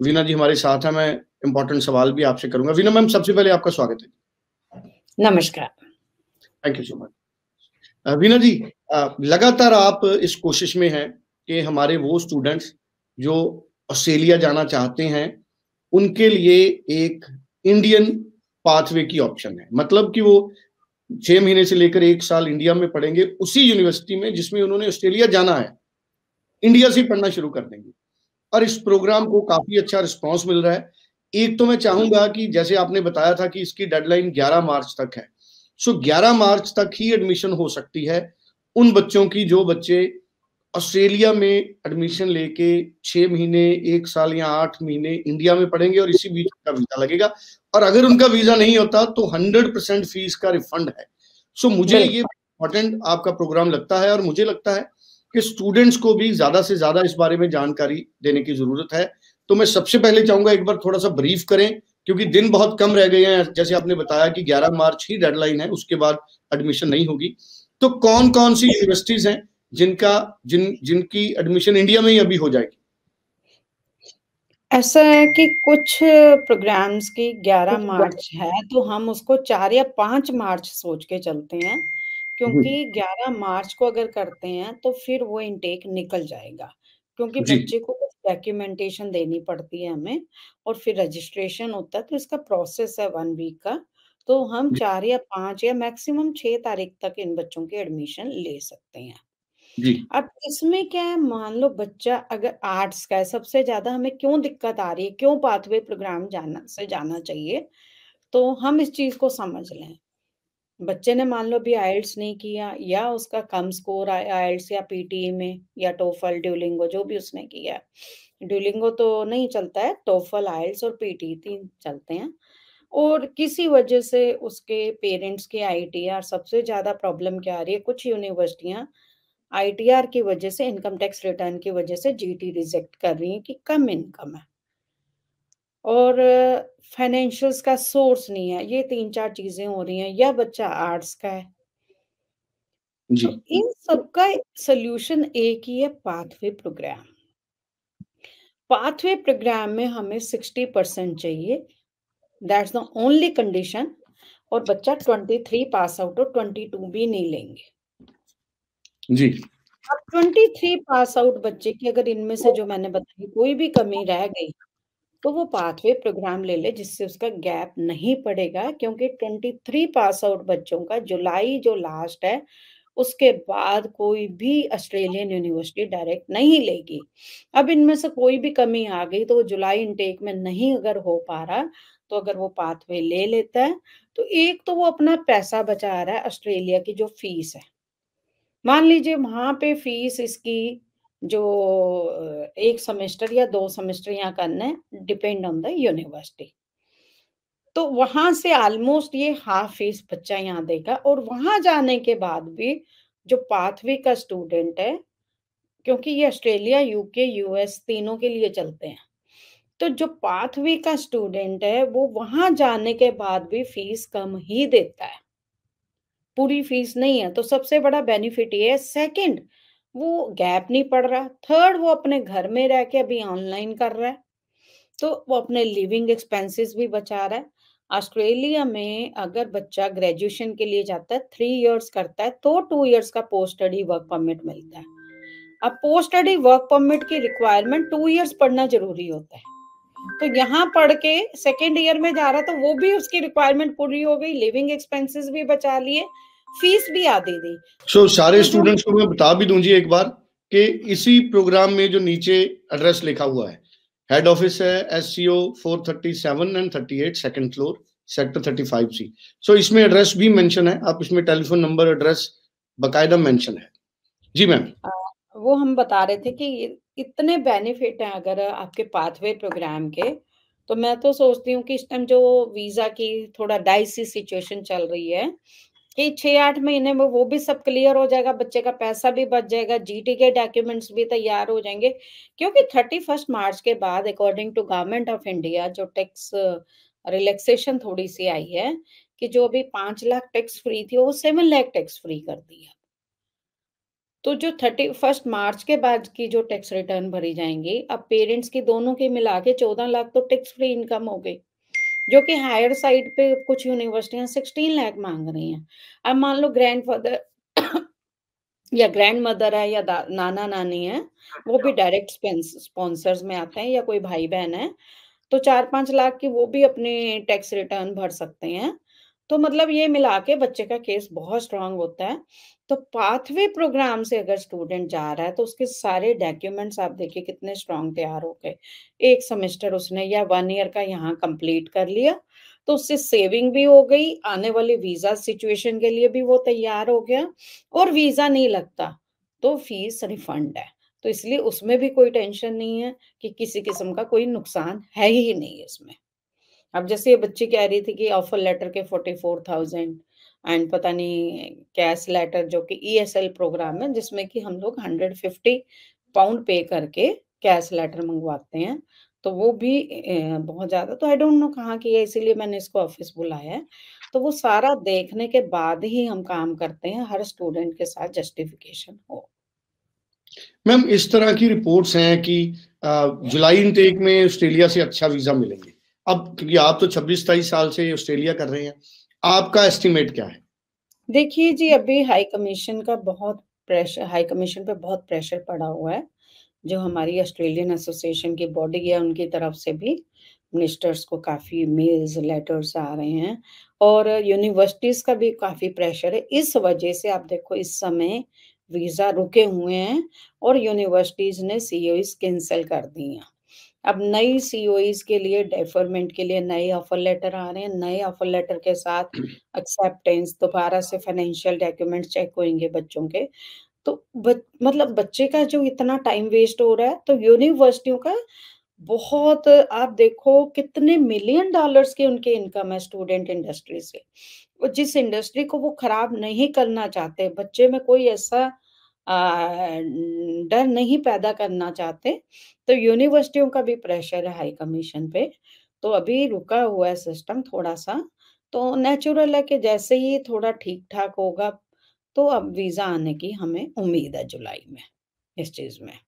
वीना जी हमारे साथ है मैं इंपॉर्टेंट सवाल भी आपसे करूँगा। वीना मैम सबसे पहले आपका स्वागत है। नमस्कार। Thank you so much Veena ji लगातार आप इस कोशिश में हैं कि हमारे वो स्टूडेंट्स जो ऑस्ट्रेलिया जाना चाहते हैं उनके लिए एक इंडियन पाथवे की ऑप्शन है। मतलब कि वो छह महीने से लेकर एक साल इंडिया में पढ़ेंगे उसी यूनिवर्सिटी में जिसमें उन्होंने ऑस्ट्रेलिया जाना है। इंडिया से पढ़ना शुरू कर देंगे। और इस प्रोग्राम को काफ़ी अच्छा रिस्पॉन्स मिल रहा है। एक तो मैं चाहूँगा कि जैसे आपने बताया था कि इसकी डेडलाइन 11 मार्च तक है। सो 11 मार्च तक ही एडमिशन हो सकती है उन बच्चों की जो बच्चे ऑस्ट्रेलिया में एडमिशन लेके छह महीने एक साल या आठ महीने इंडिया में पढ़ेंगे और इसी बीच उनका वीज़ा लगेगा। और अगर उनका वीज़ा नहीं होता तो हंड्रेड परसेंट फ़ीस का रिफंड है। सो मुझे ये इम्पोर्टेंट आपका प्रोग्राम लगता है और मुझे लगता है कि स्टूडेंट्स को भी ज़्यादा से ज़्यादा इस बारे में जानकारी देने की ज़रूरत है। तो मैं सबसे पहले चाहूँगा एक बार थोड़ा सा ब्रीफ करें क्योंकि दिन बहुत कम रह गए हैं। जैसे आपने बताया कि 11 मार्च ही डेडलाइन है उसके बाद एडमिशन नहीं होगी। तो कौन कौन सी यूनिवर्सिटीज हैं जिनका जिन जिनकी एडमिशन इंडिया में ही अभी हो जाएगी? ऐसा है कि कुछ प्रोग्राम्स की 11 मार्च है तो हम उसको चार या पाँच मार्च सोच के चलते हैं। क्योंकि 11 मार्च को अगर करते हैं तो फिर वो इनटेक निकल जाएगा क्योंकि बच्चे को कुछ डॉक्यूमेंटेशन देनी पड़ती है हमें और फिर रजिस्ट्रेशन होता है तो इसका प्रोसेस है वन वीक का तो हम चार या पाँच या मैक्सिमम छह तारीख तक इन बच्चों की एडमिशन ले सकते हैं। जी। अब इसमें क्या है मान लो बच्चा अगर आर्ट्स का है सबसे ज़्यादा हमें क्यों दिक्कत आ रही है क्यों पाथवे प्रोग्राम जाना से जाना चाहिए तो हम इस चीज़ को समझ लें। बच्चे ने मान लो अभी आइल्स नहीं किया या उसका कम स्कोर आया आइल्स या पीटी में या टोफल ड्यूलिंगो जो भी उसने किया ड्यूलिंगो तो नहीं चलता है टोफल आइल्स और पीटी तीन चलते हैं। और किसी वजह से उसके पेरेंट्स के आईटीआर सबसे ज़्यादा प्रॉब्लम क्या आ रही है? कुछ यूनिवर्सिटियाँ आईटीआर की वजह से, इनकम टैक्स रिटर्न की वजह से जीटी रिजेक्ट कर रही है कि कम इनकम है। और फाइनेंशियल्स का सोर्स नहीं है। ये तीन चार चीज़ें हो रही हैं। या बच्चा आर्ट्स का है। जी। तो इन सबका सोल्यूशन एक ही है पाथवे प्रोग्राम पाथवे प्रोग्राम में हमें सिक्सटी परसेंट चाहिए। दैट्स द ओनली कंडीशन और बच्चा ट्वेंटी थ्री पास आउट और ट्वेंटी टू भी नहीं लेंगे। जी। अब ट्वेंटी थ्री पास आउट बच्चे की अगर इनमें से जो मैंने बताई कोई भी कमी रह गई तो वो पाथवे प्रोग्राम ले ले जिससे उसका गैप नहीं पड़ेगा, क्योंकि ट्वेंटी थ्री पास आउट बच्चों का जुलाई जो लास्ट है, उसके बाद कोई भी ऑस्ट्रेलियन यूनिवर्सिटी डायरेक्ट नहीं लेगी। अब इनमें से कोई भी कमी आ गई तो वो जुलाई इनटेक में नहीं अगर हो पा रहा तो अगर वो पाथवे ले लेता है तो एक तो वो अपना पैसा बचा रहा है ऑस्ट्रेलिया की जो फ़ीस है। मान लीजिए वहाँ पे फ़ीस इसकी जो एक सेमेस्टर या दो सेमेस्टर यहाँ करना है डिपेंड ऑन द यूनिवर्सिटी तो वहाँ से ऑलमोस्ट ये हाफ़ फ़ीस बच्चा यहाँ देगा और वहाँ जाने के बाद भी जो पाथवे का स्टूडेंट है, क्योंकि ये ऑस्ट्रेलिया यूके यूएस तीनों के लिए चलते हैं तो जो पाथवे का स्टूडेंट है, वो वहाँ जाने के बाद भी फ़ीस कम ही देता है। पूरी फ़ीस नहीं है तो सबसे बड़ा बेनिफिट ये है सेकंड वो गैप नहीं पड़ रहा। थर्ड वो अपने घर में रह के अभी ऑनलाइन कर रहा है। तो वो अपने लिविंग एक्सपेंसेस भी बचा रहा है। ऑस्ट्रेलिया में अगर बच्चा ग्रेजुएशन के लिए जाता है थ्री इयर्स करता है तो टू इयर्स का पोस्ट स्टडी वर्क परमिट मिलता है। अब पोस्ट स्टडी वर्क परमिट की रिक्वायरमेंट टू इयर्स पढ़ना ज़रूरी होता है। तो यहाँ पढ़ के सेकेंड ईयर में जा रहा तो वो भी उसकी रिक्वायरमेंट पूरी हो गई लिविंग एक्सपेंसेस भी बचा लिए। फ़ीस भी आधी दी सो so, सारे स्टूडेंट्स तो को मैं बता भी दूँगी एक बार कि इसी प्रोग्राम में जो नीचे एड्रेस लिखा हुआ है हेड ऑफ़िस है S C O four thirty seven and thirty eight second floor sector thirty five C so इसमें एड्रेस भी मेंशन है आप इसमें टेलीफोन नंबर एड्रेस बकायदा मेंशन है। जी मैम वो हम बता रहे थे कि इतने बेनिफिट हैं अगर आपके पाथवे प्रोग्राम के तो मैं तो सोचती हूँ कि इस टाइम जो वीज़ा की थोड़ा डाइसी सिचुएशन चल रही है कि छह आठ महीने में वो भी सब क्लियर हो जाएगा बच्चे का पैसा भी बच जाएगा जीटी के डॉक्यूमेंट्स भी तैयार हो जाएँगे। क्योंकि थर्टी फ़र्स्ट मार्च के बाद according to government of India जो टैक्स रिलैक्सेशन थोड़ी सी आई है कि जो अभी पाँच लाख टैक्स फ्री थी वो सेवन लाख टैक्स फ्री कर दिया तो जो 31 मार्च के बाद की जो टैक्स रिटर्न भरी जाएँगी अब पेरेंट्स की दोनों की मिला के 14 लाख तो टैक्स फ्री इनकम हो गई, जो कि हायर साइड पे कुछ यूनिवर्सिटियाँ सिक्सटीन लाख मांग रही हैं। अब मान लो ग्रैंड फादर या ग्रैंड मदर है या नाना-नानी है, वो भी डायरेक्ट स्पॉन्सर्स में आते हैं या कोई भाई-बहन है, तो 4-5 लाख की वो भी अपने टैक्स रिटर्न भर सकते हैं। तो मतलब ये मिला के बच्चे का केस बहुत स्ट्रांग होता है। तो पाथवे प्रोग्राम से अगर स्टूडेंट जा रहा है तो उसके सारे डॉक्यूमेंट्स आप देखिए कितने स्ट्रॉन्ग तैयार हो गए। एक सेमेस्टर उसने या वन ईयर का यहाँ कंप्लीट कर लिया, तो उससे सेविंग भी हो गई, आने वाली वीज़ा सिचुएशन के लिए भी वो तैयार हो गया और वीज़ा नहीं लगता, तो फ़ीस रिफंड है। तो इसलिए उसमें भी कोई टेंशन नहीं है कि किसी किस्म का कोई नुकसान है ही नहीं इसमें। अब जैसे ये बच्ची कह रही थी कि ऑफ़र लेटर के 44,000 एंड पता नहीं कैश लेटर जो कि ईएसएल प्रोग्राम है जिसमें कि हम लोग 150 पाउंड पे करके कैश लेटर मंगवाते हैं। तो वो भी बहुत ज़्यादा तो आई डोंट नो कहाँ की है इसीलिए मैंने इसको ऑफ़िस बुलाया है। तो वो सारा देखने के बाद ही हम काम करते हैं, हर स्टूडेंट के साथ जस्टिफिकेशन हो। मैम इस तरह की रिपोर्ट्स हैं कि जुलाई इनटेक में ऑस्ट्रेलिया से अच्छा वीज़ा मिलेंगे। अब क्योंकि आप तो 26-27 साल से ऑस्ट्रेलिया कर रहे हैं, आपका एस्टिमेट क्या है? देखिए जी, अभी हाई कमीशन का बहुत प्रेशर हाई कमीशन पे बहुत प्रेशर पड़ा हुआ है, जो हमारी ऑस्ट्रेलियन एसोसिएशन की बॉडी है उनकी तरफ़ से भी मिनिस्टर्स को काफ़ी मेल्स, लेटर्स आ रहे हैं और यूनिवर्सिटीज़ का भी काफ़ी प्रेशर है। इस वजह से आप देखो इस समय वीज़ा रुके हुए हैं और यूनिवर्सिटीज़ ने सीओईज़ कैंसल कर दी हैं। अब नई सीओईज़ के लिए डेफरमेंट के लिए नए ऑफ़र लेटर आ रहे हैं, नए ऑफ़र लेटर के साथ एक्सेप्टेंस दोबारा से फाइनेंशियल डॉक्यूमेंट्स चेक होंगे बच्चों के। तो ब मतलब बच्चे का जो इतना टाइम वेस्ट हो रहा है, तो यूनिवर्सिटियों का बहुत आप देखो कितने मिलियन डॉलर्स के उनके इनकम है स्टूडेंट इंडस्ट्री से। और जिस इंडस्ट्री को वो खराब नहीं करना चाहते, बच्चे में कोई ऐसा डर नहीं पैदा करना चाहते, तो यूनिवर्सिटियों का भी प्रेशर है हाई कमीशन पे। तो अभी रुका हुआ है सिस्टम थोड़ा-सा, तो नेचुरल है कि जैसे ही थोड़ा ठीक-ठाक होगा, तो अब वीज़ा आने की हमें उम्मीद है जुलाई में, इस चीज़ में।